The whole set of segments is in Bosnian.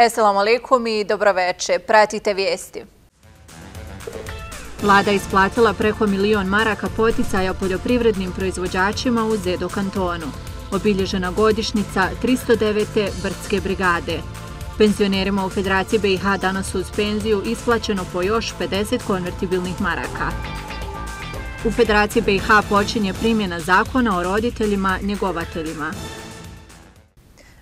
Esselamu alaikum i dobroveče. Pratite vijesti. Vlada isplatila preko milion maraka poticaja poljoprivrednim proizvođačima u Zedo kantonu. Obilježena godišnica 309. Brdske brigade. Penzionerima u Federaciji BiH danas uz penziju isplaćeno po još 50 konvertibilnih maraka. U Federaciji BiH počinje primjena zakona o roditeljima njegovateljima.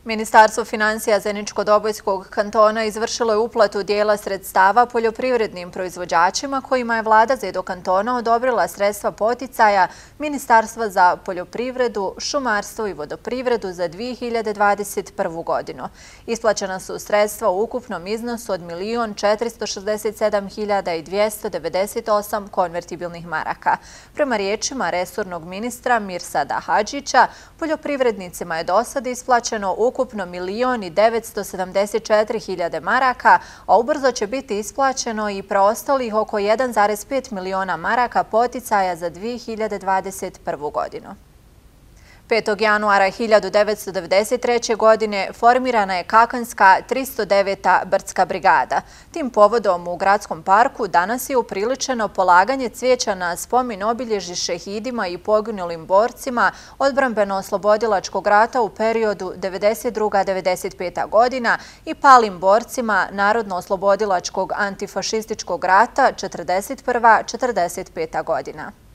Ministarstvo financija Zeničko-Dobojskog kantona izvršilo je uplatu dijela sredstava poljoprivrednim proizvođačima kojima je vlada Zedo kantona odobrila sredstva poticaja Ministarstva za poljoprivredu, šumarstvo i vodoprivredu za 2021. godinu. Isplaćena su sredstva u ukupnom iznosu od 1.467.298 konvertibilnih maraka. Prema riječima resurnog ministra Mirsada Hadžića, poljoprivrednicima je do sada isplaćeno ukupno ukupno 1.974.000 maraka, a ubrzo će biti isplaćeno i preostalih oko 1,5 miliona maraka poticaja za 2021. godinu. 5. januara 1993. godine formirana je Kakanska 309. Brdska brigada. Tim povodom u gradskom parku danas je upriličeno polaganje cvijeća na spomin obilježi šehidima i poginulim borcima odbranbeno-oslobodilačkog rata u periodu 92-95. godina i palim borcima Narodno-oslobodilačkog antifašističkog rata 41-45. godina.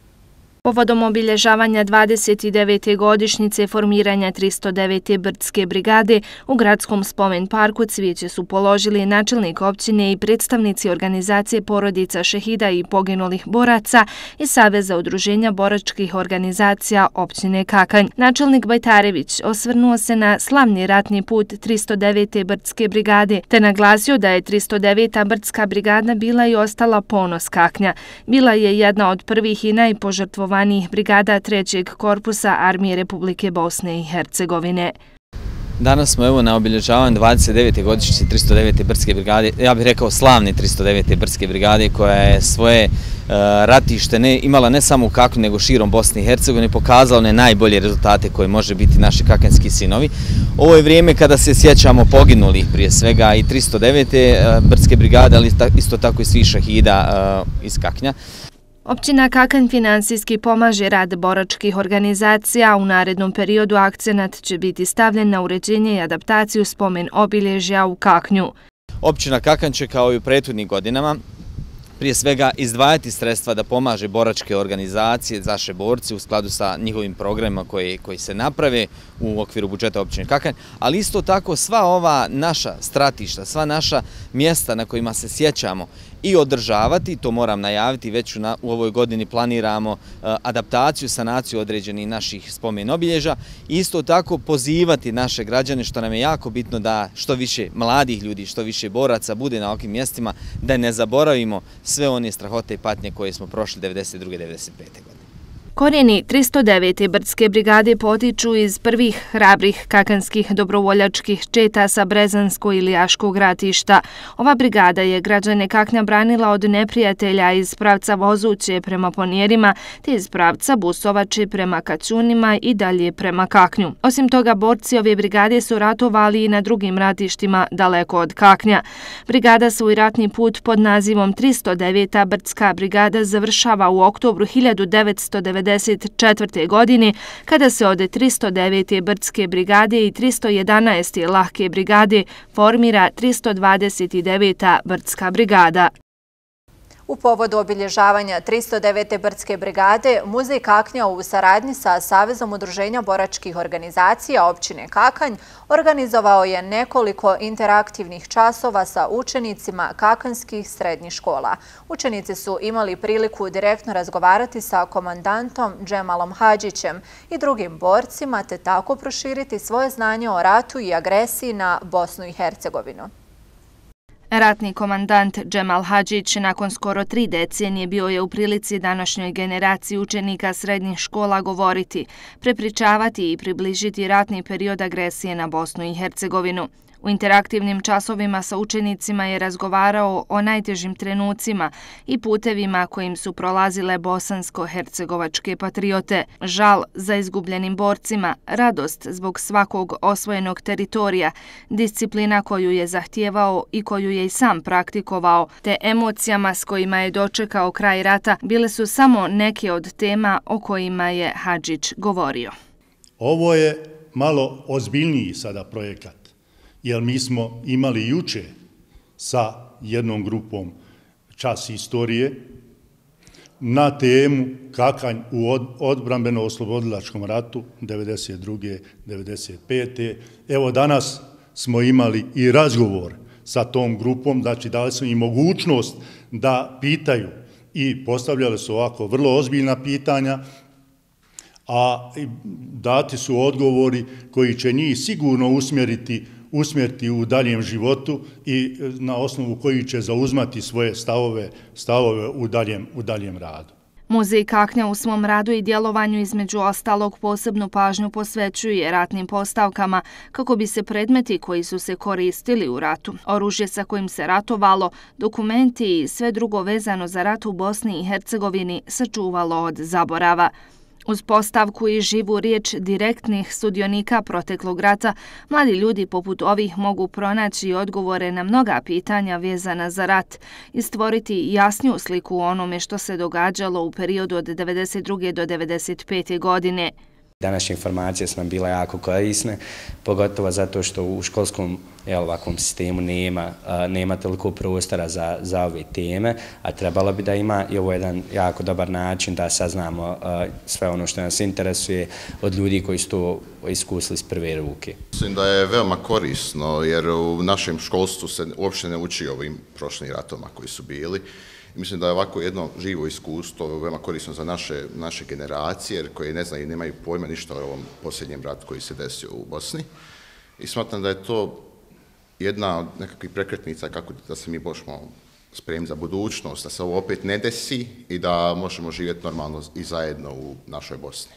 Povodom obilježavanja 29. godišnjice formiranja 309. Brdske brigade u gradskom spomen parku cvijeće su položili načelnik općine i predstavnici organizacije porodica šehida i poginulih boraca i Saveza udruženja boračkih organizacija općine Kakanj. Načelnik Bajtarević osvrnuo se na slavni ratni put 309. Brdske brigade te naglasio da je 309. Brdska brigada bila i ostala ponos Kaknja. Bila je jedna od prvih i najpožrtvovanih organizovanih brigada 3. korpusa Armije Republike Bosne i Hercegovine. Danas smo evo na obilježavanju 29. godišnjice 309. Brske brigade, ja bih rekao slavne 309. Brske brigade koja je svoje uh, ratište ne, imala ne samo u Kaknu nego širom Bosne i Hercegovine i pokazala one najbolje rezultate koje može biti naši kakenski sinovi. Ovo je vrijeme kada se sjećamo poginulih prije svega i 309. E, Brske brigade, ali isto tako i svi šahida uh, e, iz Kaknja. Općina Kakan finansijski pomaže rad boračkih organizacija. a U narednom periodu akcenat će biti stavljen na uređenje i adaptaciju spomen obilježja u Kaknju. Općina Kakan će kao i u prethodnih godinama prije svega izdvajati sredstva da pomaže boračke organizacije, zaše borci u skladu sa njihovim programima koji, koji se naprave u okviru budžeta općine Kakanj, ali isto tako sva ova naša stratišta, sva naša mjesta na kojima se sjećamo i održavati, to moram najaviti, već u ovoj godini planiramo eh, adaptaciju, sanaciju određenih naših spomen obilježa. Isto tako pozivati naše građane, što nam je jako bitno da što više mladih ljudi, što više boraca bude na ovim mjestima, da ne zaboravimo sve one strahote i patnje koje smo prošli 1992. 1995. godine. Korijeni 309. Brdske brigade potiču iz prvih hrabrih kakanskih dobrovoljačkih četa sa Brezansko ili Aškog ratišta. Ova brigada je građane Kaknja branila od neprijatelja iz pravca vozuće prema ponjerima, te iz pravca busovače prema Kaćunima i dalje prema Kaknju. Osim toga, borci ove brigade su ratovali i na drugim ratištima daleko od Kaknja. Brigada svoj ratni put pod nazivom 309. Brdska brigada završava u oktobru 1990 1994. godine kada se od 309. Brdske brigade i 311. Lahke brigade formira 329. Brdska brigada. U povodu obilježavanja 309. Brdske brigade, Muzej Kaknja u saradnji sa Savezom udruženja boračkih organizacija općine Kakanj organizovao je nekoliko interaktivnih časova sa učenicima kakanskih srednjih škola. Učenici su imali priliku direktno razgovarati sa komandantom Džemalom Hadžićem i drugim borcima te tako proširiti svoje znanje o ratu i agresiji na Bosnu i Hercegovinu. Ratni komandant Džemal Hadžić nakon skoro tri decenije bio je u prilici današnjoj generaciji učenika srednjih škola govoriti, prepričavati i približiti ratni period agresije na Bosnu i Hercegovinu. U interaktivnim časovima sa učenicima je razgovarao o najtežim trenucima i putevima kojim su prolazile bosansko-hercegovačke patriote, žal za izgubljenim borcima, radost zbog svakog osvojenog teritorija, disciplina koju je zahtijevao i koju je i sam praktikovao, te emocijama s kojima je dočekao kraj rata, bile su samo neke od tema o kojima je Hadžić govorio. Ovo je malo ozbiljniji sada projekat, jer mi smo imali juče sa jednom grupom čas istorije na temu kakanj u odbrambeno-oslobodilačkom ratu 92. 95. Evo danas smo imali i razgovor sa tom grupom, znači dali smo i mogućnost da pitaju i postavljali su ovako vrlo ozbiljna pitanja, a dati su odgovori koji će njih sigurno usmjeriti usmjeriti u daljem životu i e, na osnovu koji će zauzmati svoje stavove, stavove u, daljem, u daljem radu. Muzej Kaknja u svom radu i djelovanju između ostalog posebnu pažnju posvećuje ratnim postavkama kako bi se predmeti koji su se koristili u ratu, oružje sa kojim se ratovalo, dokumenti i sve drugo vezano za rat u Bosni i Hercegovini sačuvalo od zaborava. Uz postavku i živu riječ direktnih sudionika proteklog rata, mladi ljudi poput ovih mogu pronaći odgovore na mnoga pitanja vezana za rat i stvoriti jasniju sliku o onome što se događalo u periodu od 1992. do 1995. godine. Današnje informacije su nam bile jako korisne, pogotovo zato što u školskom jel, ovakvom sistemu nema, nema toliko prostora za, za ove teme, a trebalo bi da ima i ovo jedan jako dobar način da saznamo sve ono što nas interesuje od ljudi koji su to iskusili s prve ruke. Mislim da je veoma korisno jer u našem školstvu se uopšte ne uči ovim prošlim ratoma koji su bili. I mislim da je ovako jedno živo iskustvo veoma korisno za naše, naše generacije, jer koje ne znaju i nemaju pojma ništa o ovom posljednjem ratu koji se desio u Bosni. I smatram da je to jedna od nekakvih prekretnica kako da se mi možemo spremiti za budućnost, da se ovo opet ne desi i da možemo živjeti normalno i zajedno u našoj Bosni.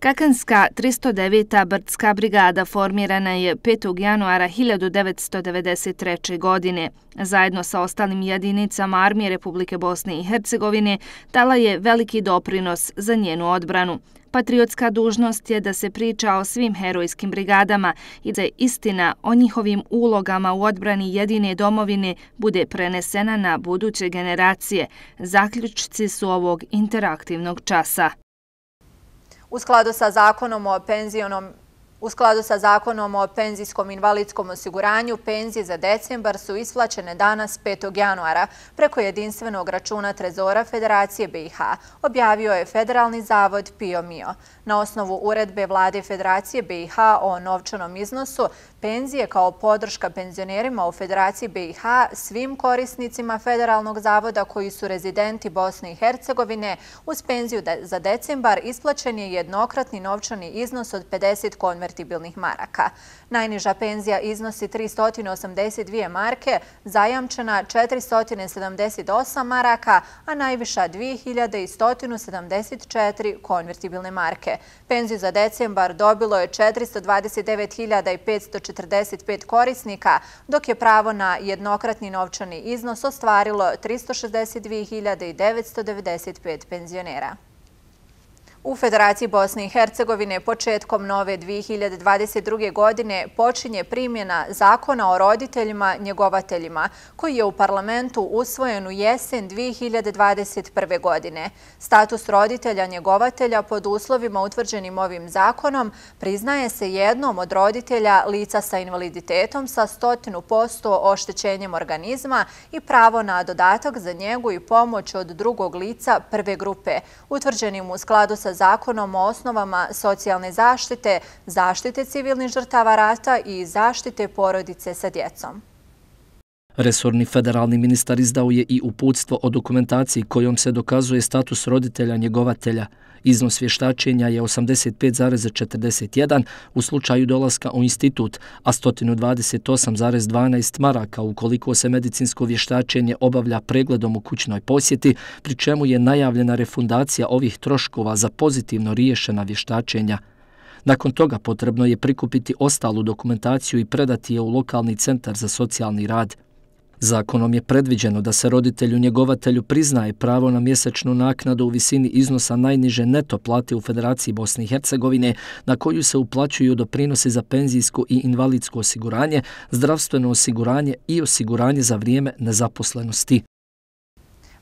Kakanska 309. brdska brigada formirana je 5. januara 1993. godine. Zajedno sa ostalim jedinicama Armije Republike Bosne i Hercegovine dala je veliki doprinos za njenu odbranu. Patriotska dužnost je da se priča o svim herojskim brigadama i da istina o njihovim ulogama u odbrani jedine domovine bude prenesena na buduće generacije. Zaključci su ovog interaktivnog časa. U skladu sa zakonom o penzionom U skladu sa zakonom o penzijskom invalidskom osiguranju, penzije za decembar su isplaćene danas 5. januara preko jedinstvenog računa Trezora Federacije BiH, objavio je Federalni zavod PIO MIO. Na osnovu uredbe vlade Federacije BiH o novčanom iznosu, penzije kao podrška penzionerima u Federaciji BiH svim korisnicima Federalnog zavoda koji su rezidenti Bosne i Hercegovine uz penziju za decembar isplaćen je jednokratni novčani iznos od 50 konvertibilnih maraka. Najniža penzija iznosi 382 marke, zajamčena 478 maraka, a najviša 2174 konvertibilne marke. Penziju za decembar dobilo je 429.545 korisnika, dok je pravo na jednokratni novčani iznos ostvarilo 362.995 penzionera. U Federaciji Bosne i Hercegovine početkom nove 2022. godine počinje primjena zakona o roditeljima njegovateljima koji je u parlamentu usvojen u jesen 2021. godine. Status roditelja njegovatelja pod uslovima utvrđenim ovim zakonom priznaje se jednom od roditelja lica sa invaliditetom sa 100% oštećenjem organizma i pravo na dodatak za njegu i pomoć od drugog lica prve grupe, utvrđenim u skladu sa zakonom o osnovama socijalne zaštite, zaštite civilnih žrtava rata i zaštite porodice sa djecom. Resorni federalni ministar izdao je i uputstvo o dokumentaciji kojom se dokazuje status roditelja njegovatelja. Iznos vještačenja je 85,41 u slučaju dolaska u institut, a 128,12 maraka ukoliko se medicinsko vještačenje obavlja pregledom u kućnoj posjeti, pri čemu je najavljena refundacija ovih troškova za pozitivno riješena vještačenja. Nakon toga potrebno je prikupiti ostalu dokumentaciju i predati je u lokalni centar za socijalni rad. Zakonom je predviđeno da se roditelju njegovatelju priznaje pravo na mjesečnu naknadu u visini iznosa najniže neto plate u Federaciji Bosne i Hercegovine, na koju se uplaćuju doprinosi za penzijsko i invalidsko osiguranje, zdravstveno osiguranje i osiguranje za vrijeme nezaposlenosti.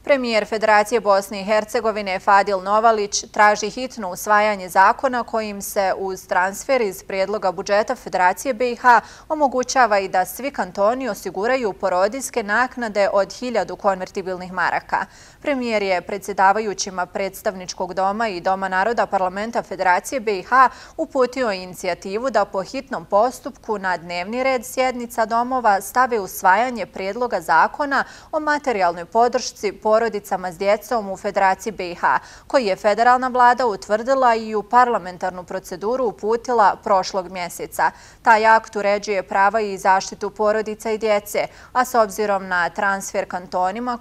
Premijer Federacije Bosne i Hercegovine Fadil Novalić traži hitno usvajanje zakona kojim se uz transfer iz prijedloga budžeta Federacije BiH omogućava i da svi kantoni osiguraju porodijske naknade od hiljadu konvertibilnih maraka. Premijer je predsjedavajućima predstavničkog doma i Doma naroda parlamenta Federacije BiH uputio inicijativu da po hitnom postupku na dnevni red sjednica domova stave usvajanje prijedloga zakona o materijalnoj podršci porodijske porodicama s djecom u Federaciji BiH, koji je federalna vlada utvrdila i u parlamentarnu proceduru uputila prošlog mjeseca. Taj akt uređuje prava i zaštitu porodica i djece, a s obzirom na transfer kantonima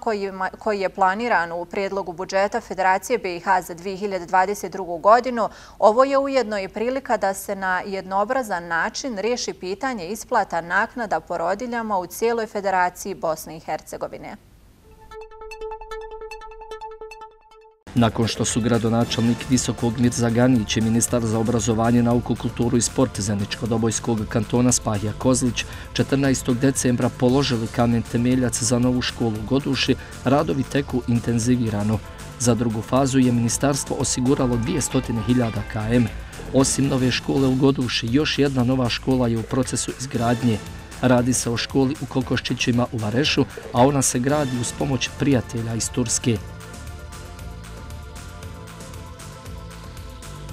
koji je planiran u prijedlogu budžeta Federacije BiH za 2022. godinu, ovo je ujedno i prilika da se na jednobrazan način riješi pitanje isplata naknada porodiljama u cijeloj Federaciji Bosne i Hercegovine. Nakon što su gradonačelnik Visokog Mirza Ganić i ministar za obrazovanje, nauku, kulturu i sport Zeničko-Dobojskog kantona Spahija Kozlić 14. decembra položili kamen temeljac za novu školu Goduši, radovi teku intenzivirano. Za drugu fazu je ministarstvo osiguralo 200.000 km. Osim nove škole u Goduši, još jedna nova škola je u procesu izgradnje. Radi se o školi u Kokoščićima u Varešu, a ona se gradi uz pomoć prijatelja iz Turske.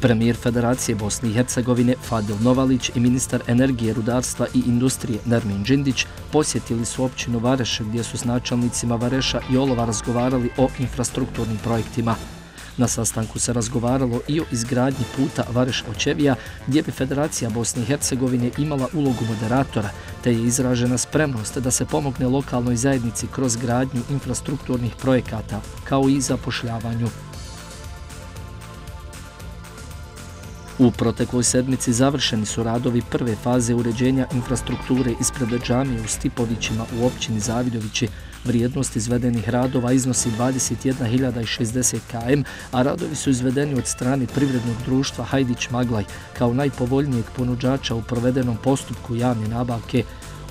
Premijer Federacije Bosne i Hercegovine Fadil Novalić i ministar energije, rudarstva i industrije Nermin Đindić posjetili su općinu Vareša gdje su s načelnicima Vareša i Olova razgovarali o infrastrukturnim projektima. Na sastanku se razgovaralo i o izgradnji puta Vareš-Očevija, gdje bi Federacija Bosne i Hercegovine imala ulogu moderatora, te je izražena spremnost da se pomogne lokalnoj zajednici kroz gradnju infrastrukturnih projekata, kao i zapošljavanju. U protekloj sedmici završeni su radovi prve faze uređenja infrastrukture ispred džamije u Stipovićima u općini Zavidovići. Vrijednost izvedenih radova iznosi 21.060 km, a radovi su izvedeni od strane privrednog društva Hajdić Maglaj kao najpovoljnijeg ponuđača u provedenom postupku javne nabavke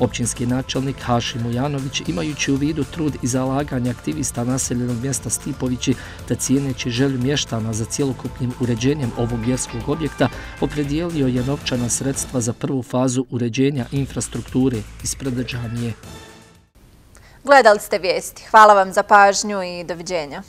Općinski načelnik Hašim Ujanović, imajući u vidu trud i zalaganje aktivista naseljenog mjesta Stipovići, te cijeneći želju mještana za cijelokupnim uređenjem ovog vjerskog objekta, opredijelio je novčana sredstva za prvu fazu uređenja infrastrukture ispred džamije. Gledali ste vijesti. Hvala vam za pažnju i doviđenja.